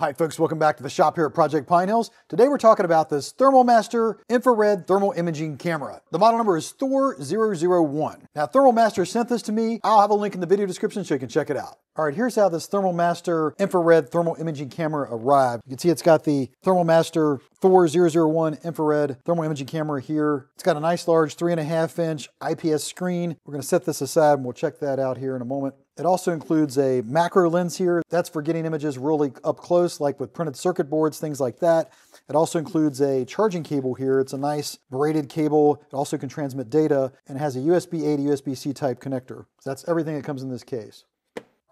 Hi folks, welcome back to the shop here at Project Pine Hills. Today we're talking about this ThermalMaster infrared thermal imaging camera. The model number is Thor001. Now ThermalMaster sent this to me. I'll have a link in the video description so you can check it out. All right, here's how this ThermalMaster infrared thermal imaging camera arrived. You can see it's got the ThermalMaster Thor001 infrared thermal imaging camera here. It's got a nice large three and a half inch IPS screen. We're gonna set this aside and we'll check that out here in a moment. It also includes a macro lens here. That's for getting images really up close, like with printed circuit boards, things like that. It also includes a charging cable here. It's a nice braided cable. It also can transmit data and it has a USB-A to USB-C type connector. So that's everything that comes in this case.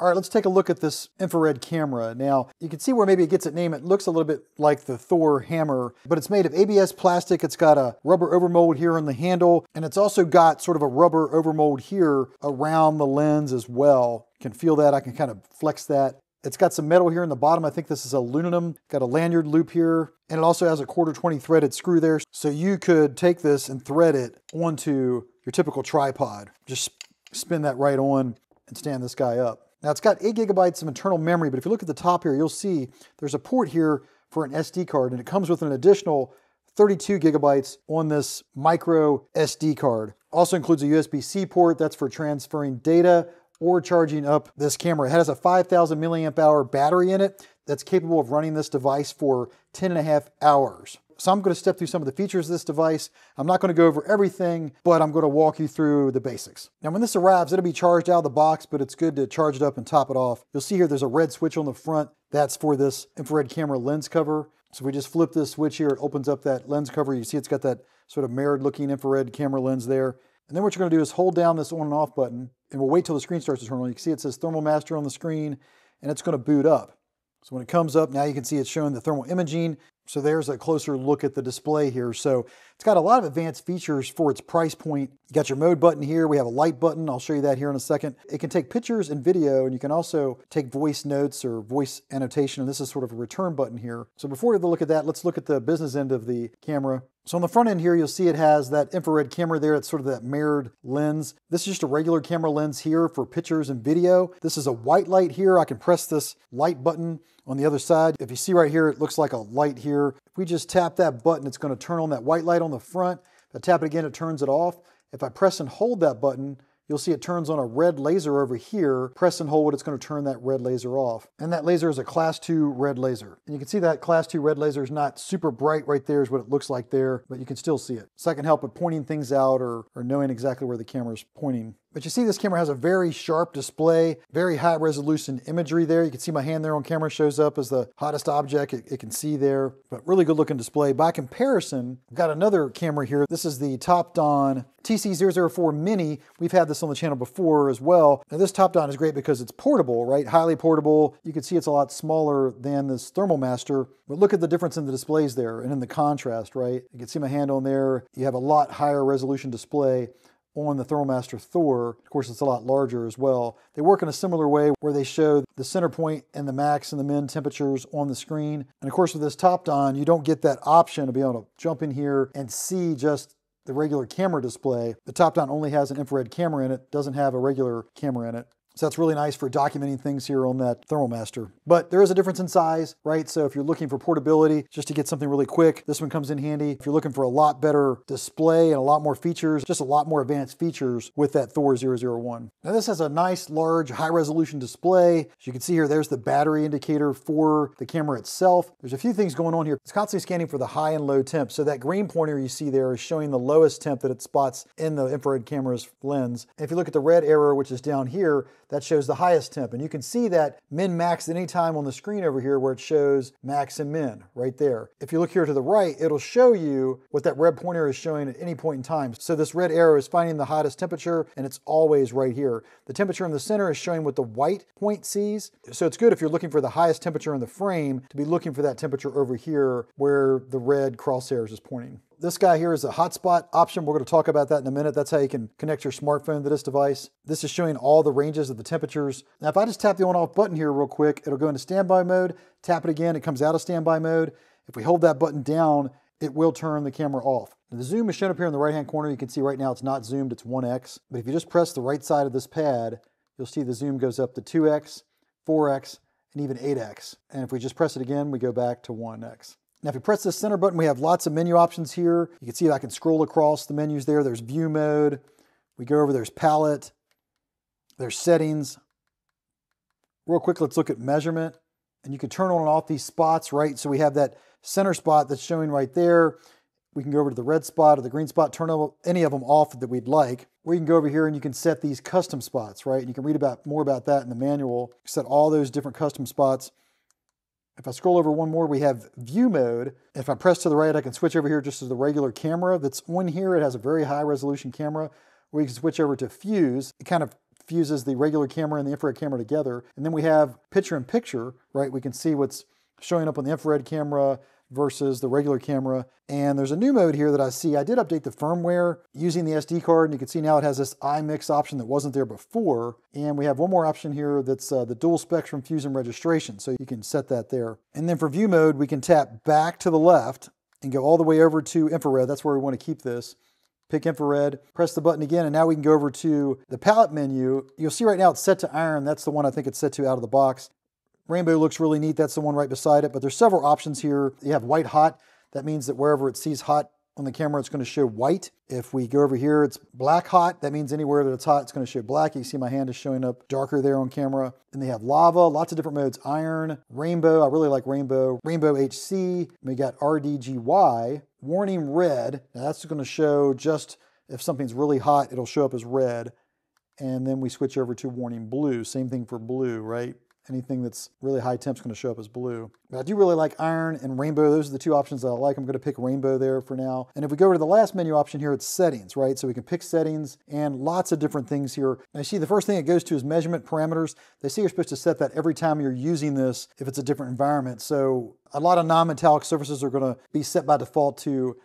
All right, let's take a look at this infrared camera. Now, you can see where maybe it gets its name. It looks a little bit like the Thor hammer, but it's made of ABS plastic. It's got a rubber overmold here on the handle, and it's also got sort of a rubber overmold here around the lens as well. You can feel that. I can kind of flex that. It's got some metal here in the bottom. I think this is aluminum. Got a lanyard loop here, and it also has a quarter 20 threaded screw there. So you could take this and thread it onto your typical tripod. Just spin that right on and stand this guy up. Now it's got eight gigabytes of internal memory, but if you look at the top here, you'll see there's a port here for an SD card, and it comes with an additional 32 gigabytes on this micro SD card. Also includes a USB-C port, that's for transferring data or charging up this camera. It has a 5,000 milliamp hour battery in it that's capable of running this device for 10 and a half hours. So I'm going to step through some of the features of this device. I'm not going to go over everything, but I'm going to walk you through the basics. Now when this arrives, it'll be charged out of the box, but it's good to charge it up and top it off. You'll see here there's a red switch on the front. That's for this infrared camera lens cover. So if we just flip this switch here, it opens up that lens cover. You see it's got that sort of mirrored looking infrared camera lens there. And then what you're going to do is hold down this on and off button, and we'll wait till the screen starts to turn on. You can see it says Thermal Master on the screen, and it's going to boot up. So when it comes up, now you can see it's showing the thermal imaging. So there's a closer look at the display here. So it's got a lot of advanced features for its price point. You got your mode button here. We have a light button. I'll show you that here in a second. It can take pictures and video, and you can also take voice notes or voice annotation. And this is sort of a return button here. So before we look at that, let's look at the business end of the camera. So on the front end here, you'll see it has that infrared camera there. It's sort of that mirrored lens. This is just a regular camera lens here for pictures and video. This is a white light here. I can press this light button on the other side. If you see right here, it looks like a light here. We just tap that button, it's gonna turn on that white light on the front. If I tap it again, it turns it off. If I press and hold that button, you'll see it turns on a red laser over here. Press and hold it, it's gonna turn that red laser off. And that laser is a class two red laser. And you can see that class two red laser is not super bright right there is what it looks like there, but you can still see it. So I can help with pointing things out or, or knowing exactly where the camera is pointing. But you see this camera has a very sharp display, very high resolution imagery there. You can see my hand there on camera shows up as the hottest object it, it can see there, but really good looking display. By comparison, I've got another camera here. This is the Topdon TC004 Mini. We've had this on the channel before as well. Now this Topdon is great because it's portable, right? Highly portable. You can see it's a lot smaller than this ThermalMaster, but look at the difference in the displays there and in the contrast, right? You can see my hand on there. You have a lot higher resolution display on the ThermalMaster Thor. Of course, it's a lot larger as well. They work in a similar way where they show the center point and the max and the min temperatures on the screen. And of course, with this Topdon, you don't get that option to be able to jump in here and see just the regular camera display. The Topdon only has an infrared camera in it, doesn't have a regular camera in it. So that's really nice for documenting things here on that ThermalMaster. But there is a difference in size, right? So if you're looking for portability, just to get something really quick, this one comes in handy. If you're looking for a lot better display and a lot more features, just a lot more advanced features with that Thor 001. Now this has a nice, large, high resolution display. As you can see here, there's the battery indicator for the camera itself. There's a few things going on here. It's constantly scanning for the high and low temp. So that green pointer you see there is showing the lowest temp that it spots in the infrared camera's lens. And if you look at the red arrow, which is down here, that shows the highest temp. And you can see that min max at any time on the screen over here where it shows max and min right there. If you look here to the right, it'll show you what that red pointer is showing at any point in time. So this red arrow is finding the hottest temperature and it's always right here. The temperature in the center is showing what the white point sees. So it's good if you're looking for the highest temperature in the frame to be looking for that temperature over here where the red crosshairs is pointing. This guy here is a hotspot option. We're going to talk about that in a minute. That's how you can connect your smartphone to this device. This is showing all the ranges of the temperatures. Now, if I just tap the on off button here real quick, it'll go into standby mode. Tap it again, it comes out of standby mode. If we hold that button down, it will turn the camera off. Now, the zoom is shown up here in the right hand corner. You can see right now it's not zoomed, it's 1x. But if you just press the right side of this pad, you'll see the zoom goes up to 2x, 4x, and even 8x. And if we just press it again, we go back to 1x. Now, if you press the center button, we have lots of menu options here. You can see I can scroll across the menus there. There's view mode. We go over, there's palette, there's settings. Real quick, let's look at measurement. And you can turn on and off these spots, right? So we have that center spot that's showing right there. We can go over to the red spot or the green spot, turn any of them off that we'd like. Or you can go over here and you can set these custom spots, right? And you can read about more about that in the manual. Set all those different custom spots. If I scroll over one more, we have view mode. If I press to the right, I can switch over here just to the regular camera that's on here. It has a very high resolution camera you can switch over to fuse. It kind of fuses the regular camera and the infrared camera together. And then we have picture in picture, right? We can see what's showing up on the infrared camera, versus the regular camera. And there's a new mode here that I see. I did update the firmware using the SD card, and you can see now it has this iMix option that wasn't there before. And we have one more option here that's uh, the dual spectrum fusion registration. So you can set that there. And then for view mode, we can tap back to the left and go all the way over to infrared. That's where we want to keep this pick infrared, press the button again, and now we can go over to the palette menu. You'll see right now it's set to iron. That's the one I think it's set to out of the box. Rainbow looks really neat. That's the one right beside it, but there's several options here. You have white hot. That means that wherever it sees hot on the camera, it's going to show white. If we go over here, it's black hot. That means anywhere that it's hot, it's going to show black. You see my hand is showing up darker there on camera. And they have lava, lots of different modes. Iron, rainbow, I really like rainbow. Rainbow HC, we got RDGY, warning red. Now that's going to show just if something's really hot, it'll show up as red. And then we switch over to warning blue. Same thing for blue, right? Anything that's really high temp is going to show up as blue. But I do really like iron and rainbow. Those are the two options that I like. I'm going to pick rainbow there for now. And if we go to the last menu option here, it's settings, right? So we can pick settings and lots of different things here. Now, see, the first thing it goes to is measurement parameters. They say you're supposed to set that every time you're using this if it's a different environment. So a lot of non-metallic surfaces are going to be set by default to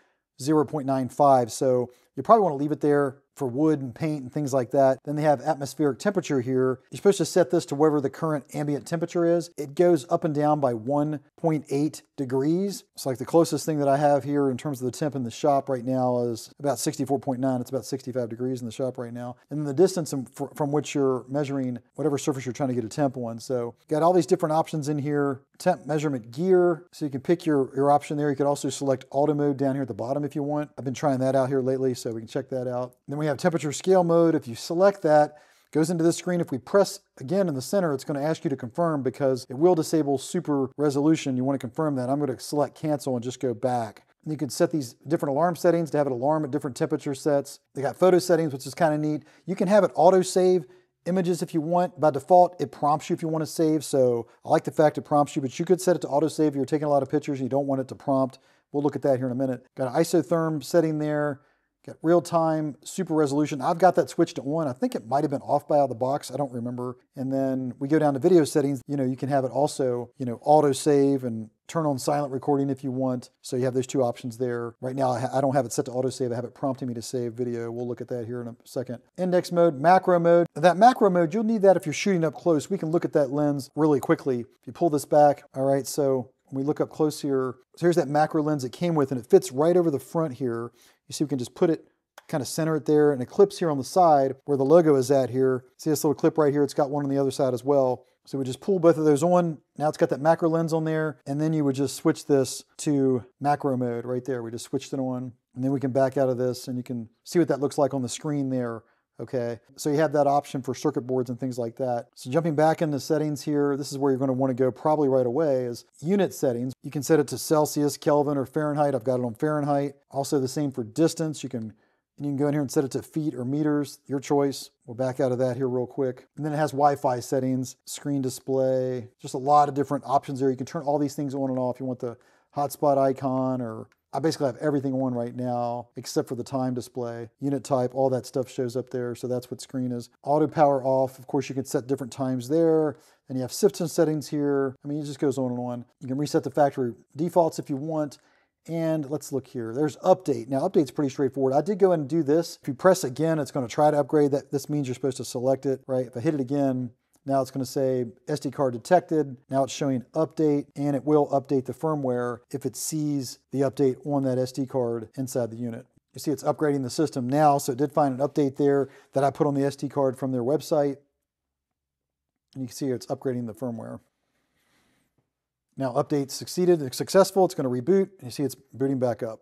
0.95. So you probably want to leave it there for wood and paint and things like that. Then they have atmospheric temperature here. You're supposed to set this to whatever the current ambient temperature is. It goes up and down by 1.8 degrees. It's like the closest thing that I have here in terms of the temp in the shop right now is about 64.9. It's about 65 degrees in the shop right now. And then the distance from which you're measuring whatever surface you're trying to get a temp on. So got all these different options in here. Temp measurement gear. So you can pick your, your option there. You could also select auto mode down here at the bottom if you want. I've been trying that out here lately, so we can check that out. Then we have temperature scale mode. If you select that, goes into this screen. If we press again in the center, it's going to ask you to confirm because it will disable super resolution. You want to confirm that. I'm going to select cancel and just go back. You can set these different alarm settings to have it alarm at different temperature sets. They got photo settings, which is kind of neat. You can have it auto save images if you want. By default, it prompts you if you want to save. So I like the fact it prompts you, but you could set it to auto save. You're taking a lot of pictures and you don't want it to prompt. We'll look at that here in a minute. Got an isotherm setting there. Got real time, super resolution. I've got that switched to on. I think it might have been off by out of the box. I don't remember. And then we go down to video settings. You know, you can have it also, you know, auto save and turn on silent recording if you want. So you have those two options there. Right now, I don't have it set to auto save. I have it prompting me to save video. We'll look at that here in a second. Index mode, macro mode. That macro mode, you'll need that if you're shooting up close. We can look at that lens really quickly. If you pull this back, all right, so we look up close here, so here's that macro lens it came with and it fits right over the front here. You see we can just put it, kind of center it there and a clips here on the side where the logo is at here. See this little clip right here? It's got one on the other side as well. So we just pull both of those on. Now it's got that macro lens on there. And then you would just switch this to macro mode right there. We just switched it on. And then we can back out of this and you can see what that looks like on the screen there. Okay, so you have that option for circuit boards and things like that. So jumping back into settings here, this is where you're going to want to go probably right away is unit settings. You can set it to Celsius, Kelvin, or Fahrenheit. I've got it on Fahrenheit. Also the same for distance. You can you can go in here and set it to feet or meters, your choice. We'll back out of that here real quick. And then it has Wi-Fi settings, screen display, just a lot of different options there. You can turn all these things on and off. You want the hotspot icon or I basically have everything on right now except for the time display. Unit type, all that stuff shows up there. So that's what screen is. Auto power off. Of course, you can set different times there. And you have system settings here. I mean, it just goes on and on. You can reset the factory defaults if you want. And let's look here. There's update. Now update's pretty straightforward. I did go ahead and do this. If you press again, it's going to try to upgrade that. This means you're supposed to select it, right? If I hit it again, now it's going to say SD card detected. Now it's showing update and it will update the firmware if it sees the update on that SD card inside the unit. You see it's upgrading the system now, so it did find an update there that I put on the SD card from their website. And you can see it's upgrading the firmware. Now update succeeded, it's successful, it's gonna reboot, and you see it's booting back up.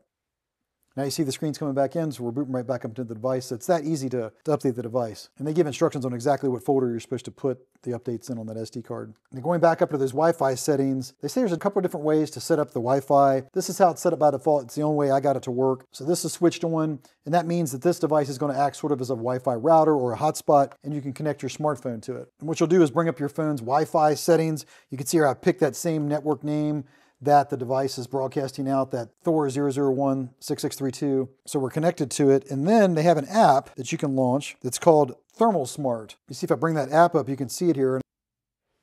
Now you see the screen's coming back in, so we're booting right back up into the device. It's that easy to, to, update the device. And they give instructions on exactly what folder you're supposed to put the updates in on that SD card. And going back up to those Wi-Fi settings, they say there's a couple of different ways to set up the Wi-Fi. This is how it's set up by default. It's the only way I got it to work. So this is switched on, and that means that this device is gonna act sort of as a Wi-Fi router or a hotspot, and you can connect your smartphone to it. And what you'll do is bring up your phone's Wi-Fi settings. You can see here I picked that same network name that the device is broadcasting out, that Thor 0016632. So we're connected to it. And then they have an app that you can launch that's called Thermal Smart. You see if I bring that app up, you can see it here.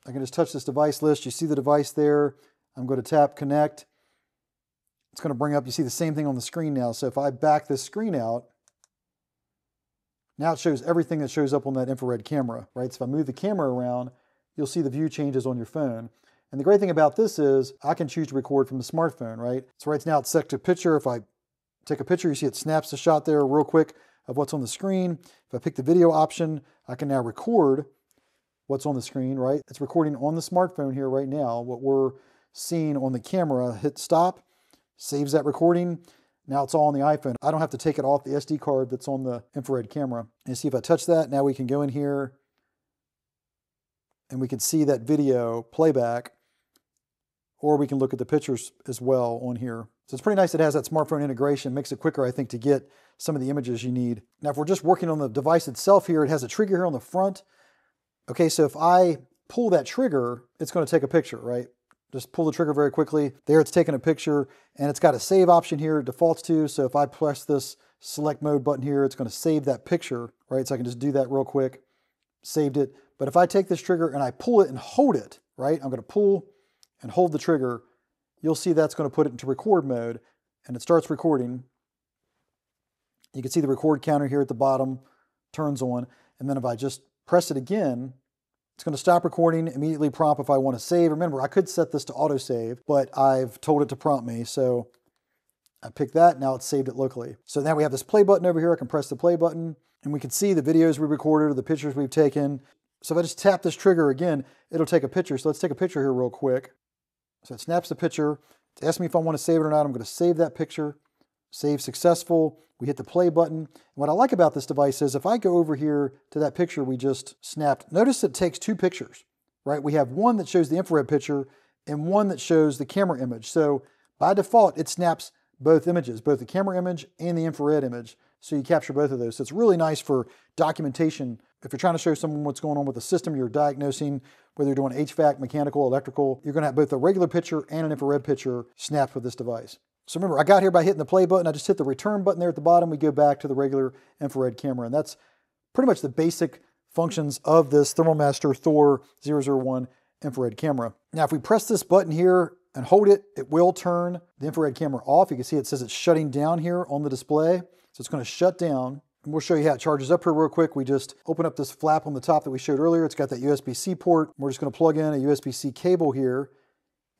I can just touch this device list. You see the device there. I'm going to tap connect. It's going to bring up, you see the same thing on the screen now. So if I back this screen out, now it shows everything that shows up on that infrared camera, right? So if I move the camera around, you'll see the view changes on your phone. And the great thing about this is I can choose to record from the smartphone, right? So right now it's set to picture. If I take a picture, you see it snaps the shot there real quick of what's on the screen. If I pick the video option, I can now record what's on the screen, right? It's recording on the smartphone here right now, what we're seeing on the camera. Hit stop, saves that recording. Now it's all on the iPhone. I don't have to take it off the SD card that's on the infrared camera. And see if I touch that, now we can go in here and we can see that video playback or we can look at the pictures as well on here. So it's pretty nice it has that smartphone integration, makes it quicker, I think, to get some of the images you need. Now, if we're just working on the device itself here, it has a trigger here on the front. Okay, so if I pull that trigger, it's gonna take a picture, right? Just pull the trigger very quickly. There it's taking a picture and it's got a save option here, defaults to. So if I press this select mode button here, it's gonna save that picture, right? So I can just do that real quick, saved it. But if I take this trigger and I pull it and hold it, right? I'm gonna pull and hold the trigger, you'll see that's going to put it into record mode and it starts recording. You can see the record counter here at the bottom turns on. And then if I just press it again, it's going to stop recording, immediately prompt if I want to save. Remember, I could set this to autosave, but I've told it to prompt me. So I picked that, now it's saved it locally. So now we have this play button over here. I can press the play button and we can see the videos we recorded or the pictures we've taken. So if I just tap this trigger again, it'll take a picture. So let's take a picture here real quick. So it snaps the picture. It's asking me if I want to save it or not. I'm going to save that picture. Save successful. We hit the play button. And what I like about this device is if I go over here to that picture we just snapped, notice it takes two pictures, right? We have one that shows the infrared picture and one that shows the camera image. So by default, it snaps both images, both the camera image and the infrared image. So you capture both of those. So it's really nice for documentation. If you're trying to show someone what's going on with the system you're diagnosing, whether you're doing HVAC, mechanical, electrical, you're gonna have both a regular picture and an infrared picture snapped with this device. So remember, I got here by hitting the play button. I just hit the return button there at the bottom. We go back to the regular infrared camera. And that's pretty much the basic functions of this ThermalMaster Thor 001 infrared camera. Now, if we press this button here and hold it, it will turn the infrared camera off. You can see it says it's shutting down here on the display. So it's gonna shut down. We'll show you how it charges up here real quick. We just open up this flap on the top that we showed earlier. It's got that USB-C port. We're just gonna plug in a USB-C cable here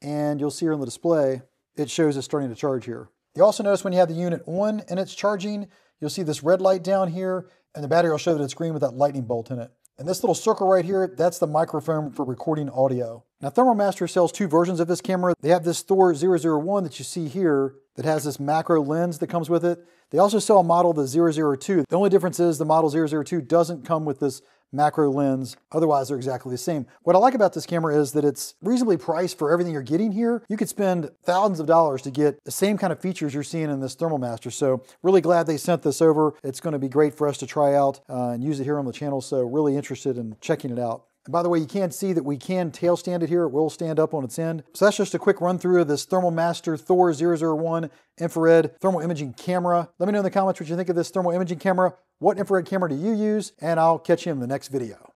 and you'll see here on the display, it shows it's starting to charge here. You also notice when you have the unit on and it's charging, you'll see this red light down here and the battery will show that it's green with that lightning bolt in it. And this little circle right here, that's the microphone for recording audio. Now ThermalMaster sells two versions of this camera. They have this Thor 001 that you see here that has this macro lens that comes with it. They also sell a model, the 002. The only difference is the model 002 doesn't come with this macro lens. Otherwise, they're exactly the same. What I like about this camera is that it's reasonably priced for everything you're getting here. You could spend thousands of dollars to get the same kind of features you're seeing in this ThermalMaster. So really glad they sent this over. It's gonna be great for us to try out uh, and use it here on the channel. So really interested in checking it out. By the way, you can see that we can tail stand it here. It will stand up on its end. So that's just a quick run through of this ThermalMaster Thor 001 infrared thermal imaging camera. Let me know in the comments what you think of this thermal imaging camera. What infrared camera do you use? And I'll catch you in the next video.